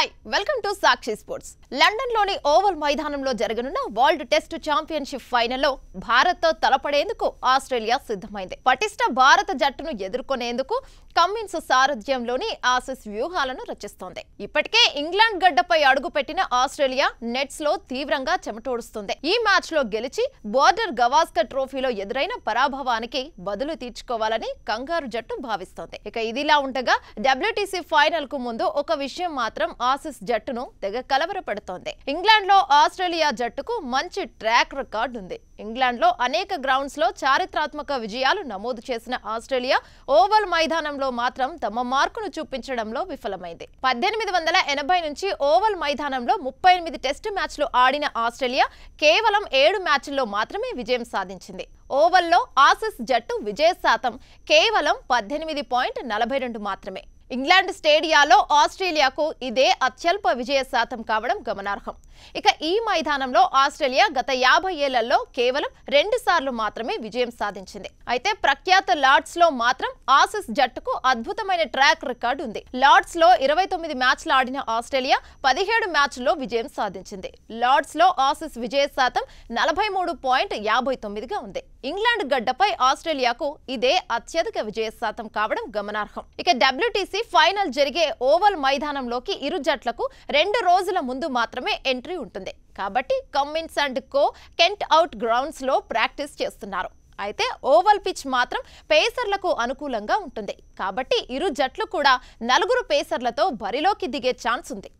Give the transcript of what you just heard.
Hi welcome to Sakshi sports లండన్లోని Oval మైదానంలో జరగనున్న వరల్డ్ టెస్ట్ ఛాంపియన్షిప్ ఫైనల్లో భారత్తో తలపడేందుకు ఆస్ట్రేలియా సిద్ధమైంది. పటిష్ట భారత జట్టును ఎదుర్కొనేందుకు కమ్మిన్స్ సారథ్యంలోని ఆసిస్ వ్యూహాలను రచిస్తోంది. ఇప్పటికే ఇంగ్లాండ్ గడ్డపై అడుగుపెట్టిన ఆస్ట్రేలియా నెట్స్లో తీవ్రంగా చెమటోడుస్తుంది. ఈ మ్యాచ్లో గెలిచి బోర్డర్ గవాస్కర్ ట్రోఫీలో ఎదురైన పరాభవానికి బదులు తీర్చుకోవాలని కంగారు జట్టు భావిస్తోంది. ఇక ఇదిలా ఉండగా డబ్ల్యూటీసీ ఫైనల్కు ముందు ఒక విషయం మాత్రం ఆసిస్ జట్టును తెగ కలవరపెడుతోంది. ఇంగ్లాండ్లో ఆస్ట్రేలియా జట్టుకు మంచి ట్రాక్ రికార్డు ఉంది. ఇంగ్లాండ్లో అనేక గ్రౌండ్స్లో చారిత్రాత్మక విజయాలు నమోదు చేసిన ఆస్ట్రేలియా ఓవల్ మైదానంలో మాత్రం తమ మార్కును చూపించడంలో విఫలమైంది. పద్దెనిమిది వందల ఎనభై నుంచి ఓవల్ మైదానంలో ముప్పై ఎనిమిది టెస్టు మ్యాచ్లు ఆడిన ఆస్ట్రేలియా కేవలం ఏడు మ్యాచ్ల్లో మాత్రమే విజయం సాధించింది. ఓవల్లో ఆసిస్ జట్టు విజయ శాతం కేవలం పద్దెనిమిది పాయింట్ నలభై రెండు మాత్రమే. ఇంగ్లాండ్ స్టేడియాలో ఆస్ట్రేలియాకు ఇదే అత్యల్ప విజయ శాతం కావడం గమనార్హం. ఇక ఈ మైదానంలో ఆస్ట్రేలియా గత యాభై ఏళ్ళలో కేవలం రెండు సార్లు మాత్రమే విజయం సాధించింది. అయితే ప్రఖ్యాత లార్డ్స్లో మాత్రం ఆసిస్ జట్టుకు అద్భుతమైన ట్రాక్ రికార్డు ఉంది. లార్డ్స్లో ఇరవై తొమ్మిది మ్యాచ్లు ఆడిన ఆస్ట్రేలియా పదిహేడు మ్యాచ్ల్లో విజయం సాధించింది. లార్డ్స్లో ఆసిస్ విజయ శాతం నలభై మూడు పాయింట్ యాభై తొమ్మిదిగా ఉంది. ఇంగ్లాండ్ గడ్డపై ఆస్ట్రేలియాకు ఇదే అత్యధిక విజయ శాతం కావడం గమనార్హం. ఇక డబ్ల్యూటీసీ ఫైనల్ జరిగే ఓవల్ మైదానంలోకి ఇరు జట్లకు రెండు రోజుల ముందు మాత్రమే ఎంట్రీ ఉంటుంది. కాబట్టి Cummins and co Kent out గ్రౌండ్స్లో ప్రాక్టీస్ చేస్తున్నారు. అయితే ఓవల్ పిచ్ మాత్రం పేసర్లకు అనుకూలంగా ఉంటుంది. కాబట్టి ఇరు జట్లు కూడా నలుగురు పేసర్లతో బరిలోకి దిగే ఛాన్స్ ఉంది.